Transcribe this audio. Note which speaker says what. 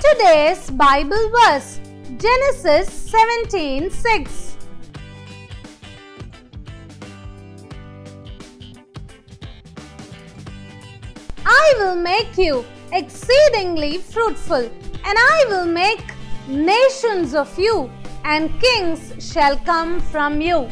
Speaker 1: Today's Bible verse Genesis 17 6. I will make you exceedingly fruitful, and I will make nations of you, and kings shall come from you.